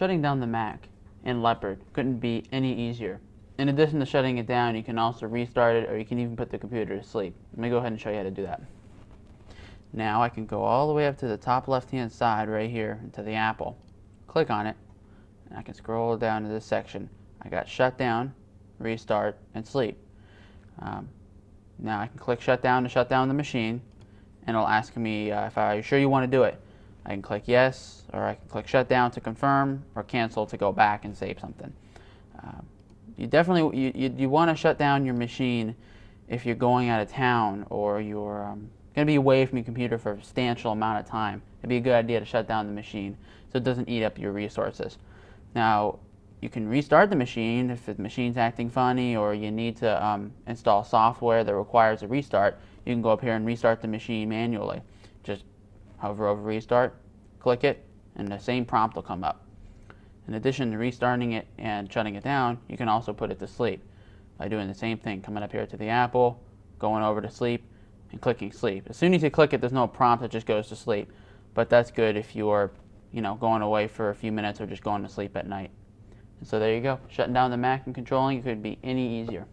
Shutting down the Mac in Leopard couldn't be any easier. In addition to shutting it down, you can also restart it or you can even put the computer to sleep. Let me go ahead and show you how to do that. Now I can go all the way up to the top left hand side right here into the Apple. Click on it and I can scroll down to this section. I got shut down, restart, and sleep. Um, now I can click shut down to shut down the machine and it'll ask me uh, if I, are you sure you want to do it. I can click yes, or I can click shut down to confirm, or cancel to go back and save something. Uh, you definitely you, you, you want to shut down your machine if you're going out of town or you're um, going to be away from your computer for a substantial amount of time. It'd be a good idea to shut down the machine so it doesn't eat up your resources. Now, you can restart the machine if the machine's acting funny or you need to um, install software that requires a restart. You can go up here and restart the machine manually. Just hover over restart, click it, and the same prompt will come up. In addition to restarting it and shutting it down, you can also put it to sleep by doing the same thing, coming up here to the Apple, going over to sleep, and clicking sleep. As soon as you click it, there's no prompt, it just goes to sleep. But that's good if you're, you know, going away for a few minutes or just going to sleep at night. And so there you go. Shutting down the Mac and controlling it could be any easier.